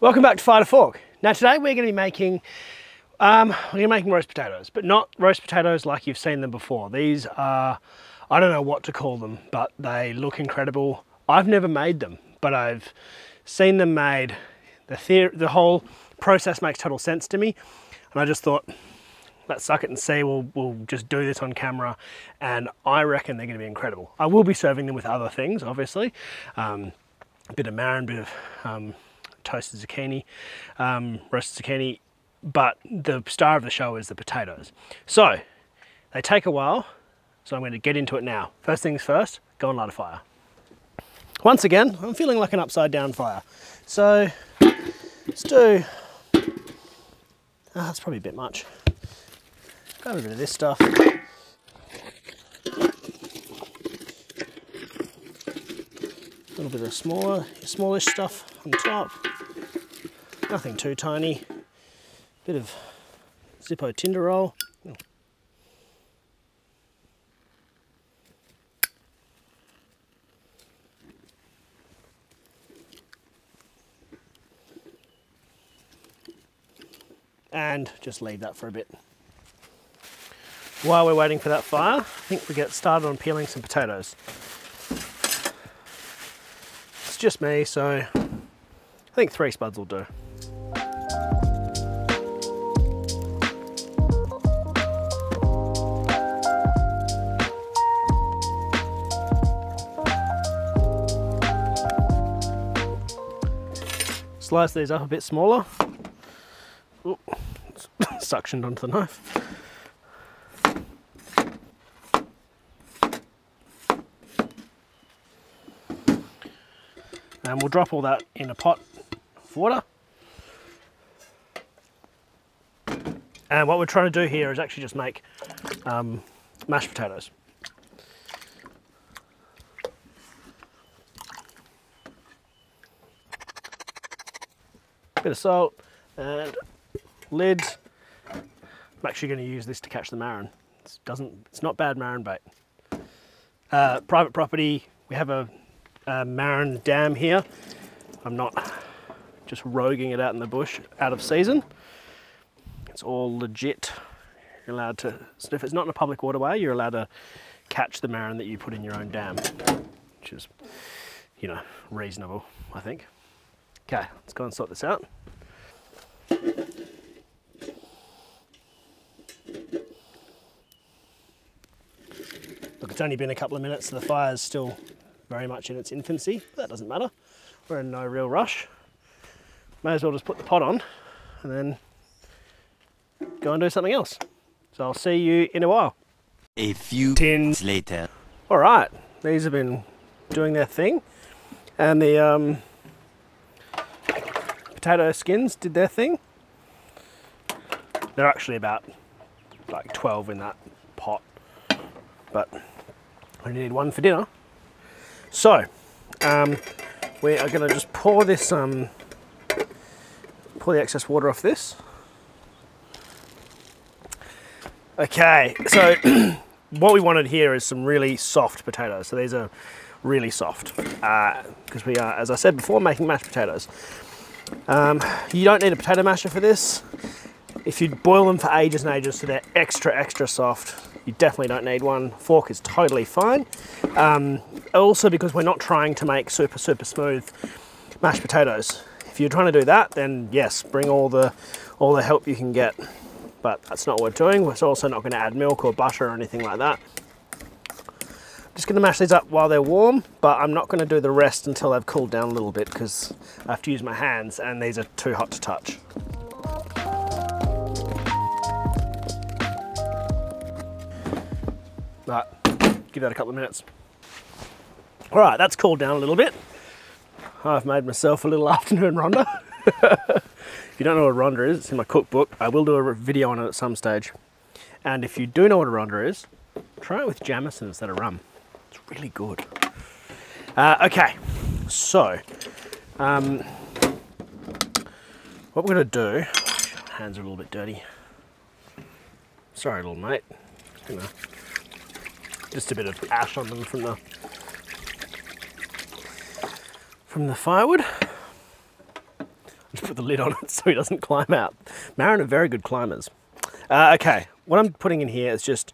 Welcome back to Fire to Fork. Now today we're going to be making um, we're going to be making roast potatoes, but not roast potatoes like you've seen them before. These are I don't know what to call them, but they look incredible. I've never made them, but I've seen them made. The theory, the whole process makes total sense to me, and I just thought let's suck it and see. We'll, we'll just do this on camera, and I reckon they're going to be incredible. I will be serving them with other things, obviously. Um, a bit of marron, bit of um, toasted zucchini, um, roasted zucchini, but the star of the show is the potatoes. So they take a while, so I'm going to get into it now. First things first, go and light a fire. Once again, I'm feeling like an upside down fire. So let's do, oh, that's probably a bit much. Got a bit of this stuff. A little bit of smaller, smallish stuff on top. Nothing too tiny. Bit of Zippo tinder roll. And just leave that for a bit. While we're waiting for that fire, I think we get started on peeling some potatoes. It's just me, so I think three spuds will do. Slice these up a bit smaller. Ooh, suctioned onto the knife. And we'll drop all that in a pot of water. And what we're trying to do here is actually just make um, mashed potatoes. Bit of salt and lid. I'm actually going to use this to catch the marron. It doesn't, it's not bad marron bait. Uh, private property, we have a uh, Marron Dam here. I'm not just roguing it out in the bush out of season. It's all legit. You're allowed to, so if it's not in a public waterway, you're allowed to catch the marron that you put in your own dam, which is, you know, reasonable, I think. Okay, let's go and sort this out. Look, it's only been a couple of minutes, so the fire's still very much in its infancy. but That doesn't matter. We're in no real rush. May as well just put the pot on and then go and do something else. So I'll see you in a while. A few Tins later. All right, these have been doing their thing, and the um, potato skins did their thing. They're actually about like 12 in that pot, but I only need one for dinner. So, um, we are going to just pour this, um, pour the excess water off this. Okay, so what we wanted here is some really soft potatoes. So these are really soft because uh, we are, as I said before, making mashed potatoes. Um, you don't need a potato masher for this. If you boil them for ages and ages so they're extra, extra soft, you definitely don't need one. Fork is totally fine. Um, also because we're not trying to make super, super smooth mashed potatoes. If you're trying to do that, then yes, bring all the, all the help you can get. But that's not what we're doing. We're also not going to add milk or butter or anything like that. Just going to mash these up while they're warm, but I'm not going to do the rest until they've cooled down a little bit because I have to use my hands and these are too hot to touch. Right, give that a couple of minutes. All right, that's cooled down a little bit. I've made myself a little afternoon ronda. if you don't know what a ronda is, it's in my cookbook. I will do a video on it at some stage. And if you do know what a ronda is, try it with Jameson instead of rum. It's really good. Uh, okay, so um, what we're going to do, hands are a little bit dirty. Sorry, little mate. Just, a bit of ash on them from the from the firewood. Just put the lid on it so he doesn't climb out. Marron are very good climbers. Uh, okay, what I'm putting in here is just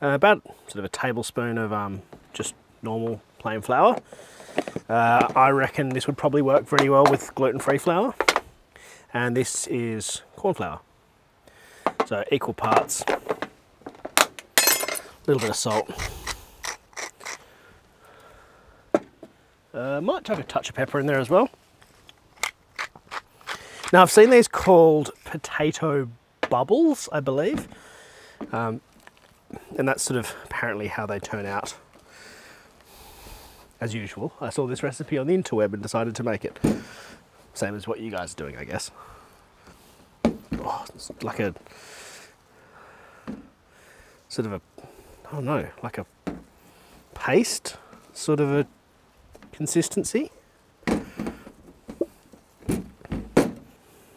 uh, about sort of a tablespoon of um, just normal plain flour. Uh, I reckon this would probably work very well with gluten-free flour. And this is corn flour. So equal parts, a little bit of salt. Uh, might chuck a touch of pepper in there as well. Now I've seen these called potato bubbles, I believe. Um, and that's sort of apparently how they turn out. As usual, I saw this recipe on the interweb and decided to make it. Same as what you guys are doing, I guess. Oh, it's like a sort of a, I don't know, like a paste sort of a consistency.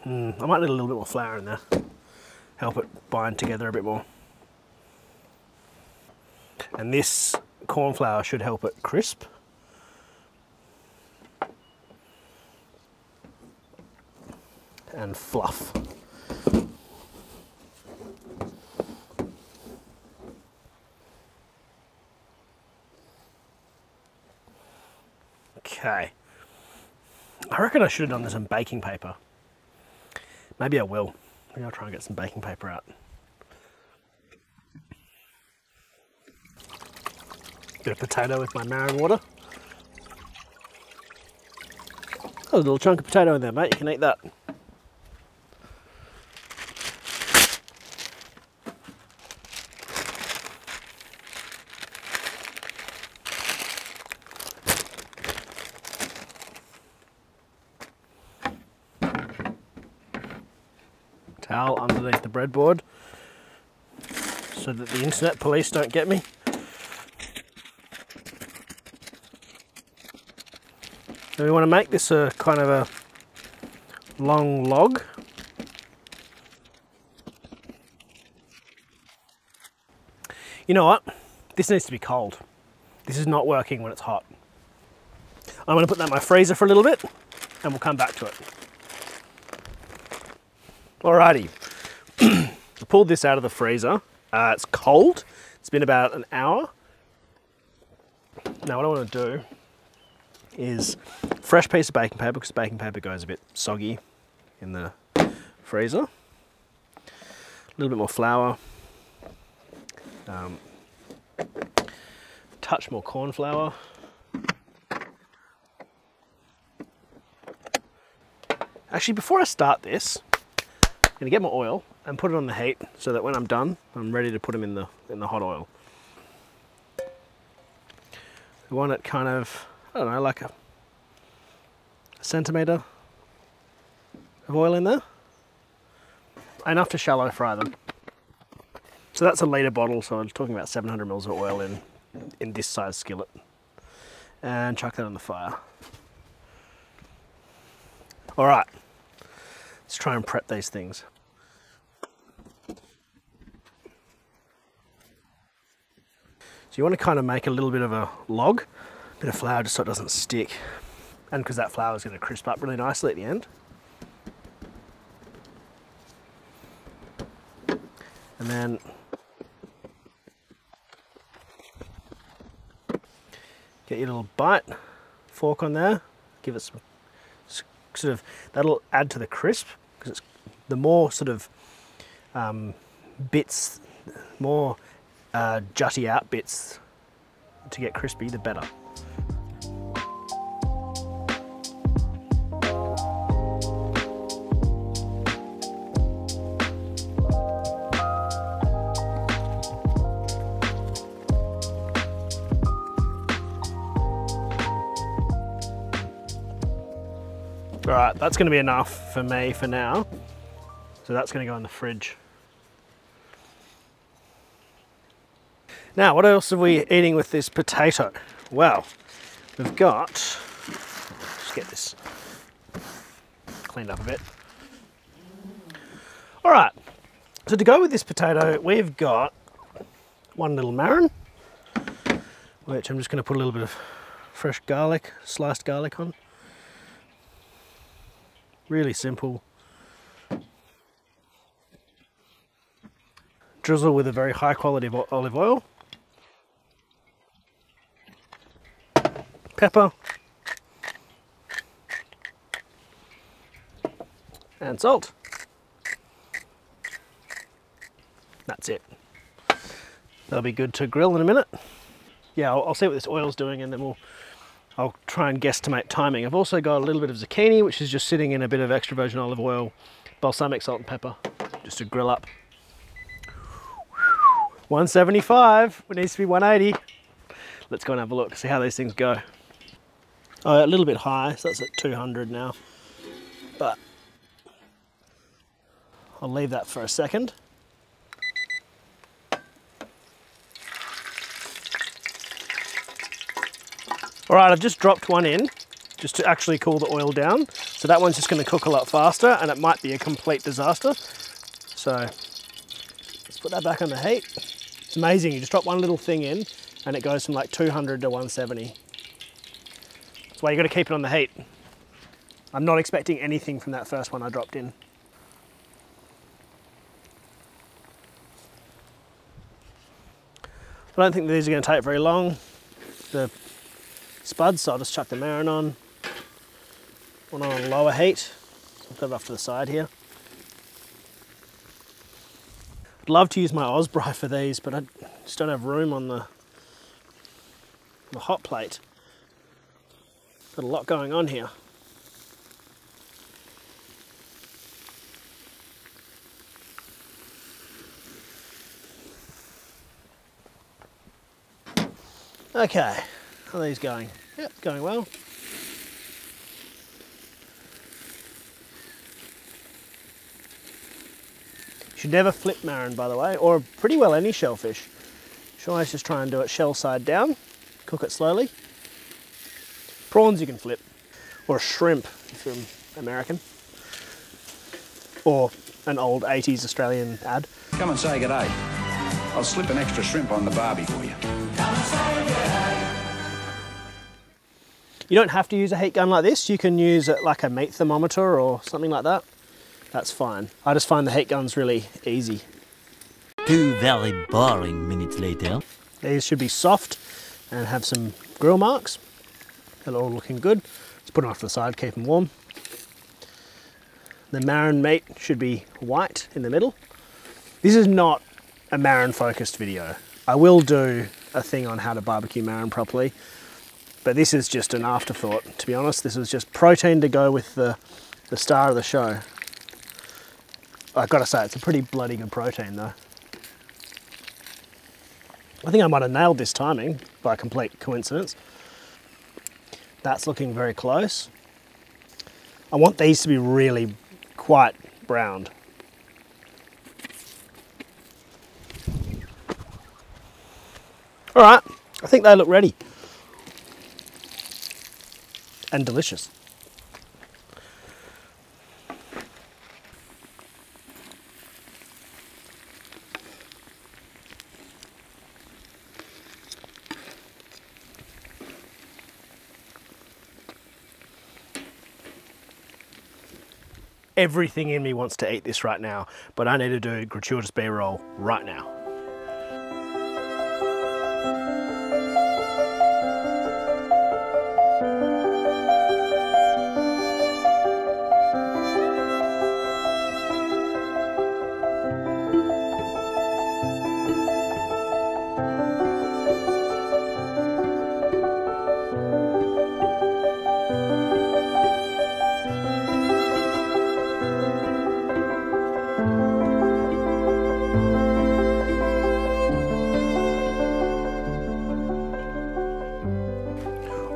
Mm, I might need a little bit more flour in there, help it bind together a bit more. And this corn flour should help it crisp. And fluff. Okay. I reckon I should have done this in baking paper. Maybe I will. Maybe I'll try and get some baking paper out. Bit of potato with my marron water. Oh, a little chunk of potato in there, mate. You can eat that. Breadboard so that the internet police don't get me. And we want to make this a kind of a long log. You know what? This needs to be cold. This is not working when it's hot. I'm going to put that in my freezer for a little bit and we'll come back to it. Alrighty, pulled this out of the freezer. Uh, it's cold. It's been about an hour. Now what I want to do is fresh piece of baking paper because baking paper goes a bit soggy in the freezer. A little bit more flour. Um, touch more corn flour. Actually, before I start this, I'm gonna get my oil and put it on the heat so that when I'm done, I'm ready to put them in the in the hot oil. I want it kind of, I don't know, like a centimetre of oil in there. Enough to shallow fry them. So that's a litre bottle, so I'm talking about 700 mils of oil in, in this size skillet. And chuck that on the fire. All right, let's try and prep these things. You want to kind of make a little bit of a log, a bit of flour just so it doesn't stick and because that flour is going to crisp up really nicely at the end. And then get your little bite fork on there, give it some sort of, that'll add to the crisp because it's the more sort of um, bits, more uh, jutty out bits to get crispy, the better. All right, that's gonna be enough for me for now. So that's gonna go in the fridge. Now, what else are we eating with this potato? Well, we've got, let's get this cleaned up a bit. All right, so to go with this potato, we've got one little marron, which I'm just gonna put a little bit of fresh garlic, sliced garlic on. Really simple. Drizzle with a very high quality olive oil. Pepper. And salt. That's it. That'll be good to grill in a minute. Yeah, I'll, I'll see what this oil's doing and then we'll I'll try and guesstimate timing. I've also got a little bit of zucchini, which is just sitting in a bit of extra virgin olive oil, balsamic salt and pepper, just to grill up. 175, it needs to be 180. Let's go and have a look, see how these things go. Oh, a little bit high, so that's at 200 now. But I'll leave that for a second. All right, I've just dropped one in just to actually cool the oil down. So that one's just gonna cook a lot faster and it might be a complete disaster. So let's put that back on the heat. It's amazing, you just drop one little thing in and it goes from like 200 to 170. That's why you gotta keep it on the heat. I'm not expecting anything from that first one I dropped in. I don't think these are gonna take very long. The spuds, so I'll just chuck the marron on. One on lower heat. Put it off to the side here. I'd love to use my Osprey for these, but I just don't have room on the, the hot plate. Got a lot going on here. Okay, how are these going? Yep, going well. Should never flip marron, by the way, or pretty well any shellfish. Should always just try and do it shell side down, cook it slowly. Prawns you can flip, or shrimp if you're American, or an old 80s Australian ad. Come and say good day. I'll slip an extra shrimp on the barbie for you. You don't have to use a heat gun like this. You can use it like a meat thermometer or something like that. That's fine. I just find the heat guns really easy. Two very boring minutes later. These should be soft and have some grill marks. They're all looking good. Let's put them off to the side, keep them warm. The marron meat should be white in the middle. This is not a marron focused video. I will do a thing on how to barbecue marron properly, but this is just an afterthought, to be honest. This is just protein to go with the, the star of the show. I've got to say, it's a pretty bloody good protein though. I think I might have nailed this timing by complete coincidence. That's looking very close. I want these to be really quite browned. All right, I think they look ready and delicious. Everything in me wants to eat this right now, but I need to do gratuitous B-roll right now.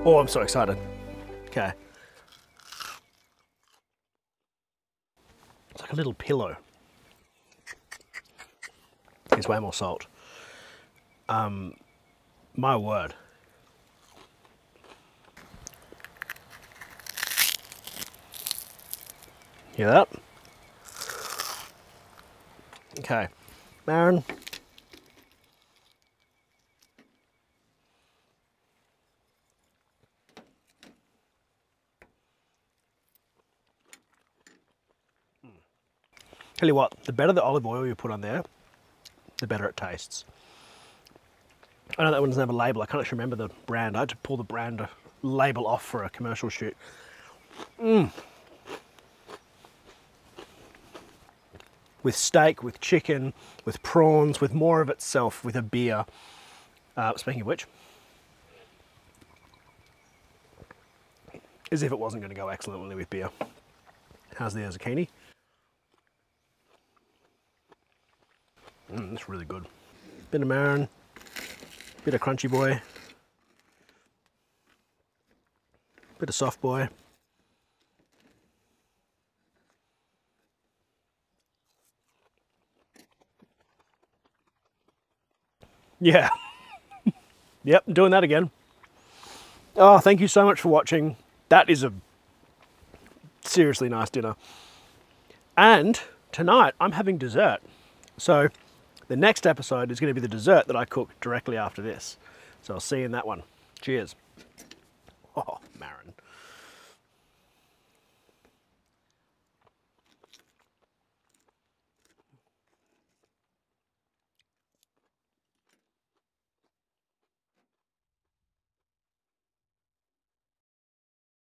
Oh, I'm so excited. Okay. It's like a little pillow. It's way more salt. Um, my word. Hear that? Okay. Marron, Tell you what, the better the olive oil you put on there, the better it tastes. I know that one doesn't have a label. I can't actually remember the brand. I had to pull the brand label off for a commercial shoot. Mm. With steak, with chicken, with prawns, with more of itself, with a beer. Uh, speaking of which, as if it wasn't going to go excellently with beer. How's the zucchini? Mm, that's really good. Bit of marron, bit of crunchy boy, bit of soft boy. Yeah. yep, doing that again. Oh, thank you so much for watching. That is a seriously nice dinner. And tonight I'm having dessert. So the next episode is going to be the dessert that I cook directly after this. So I'll see you in that one. Cheers. Oh, Marron.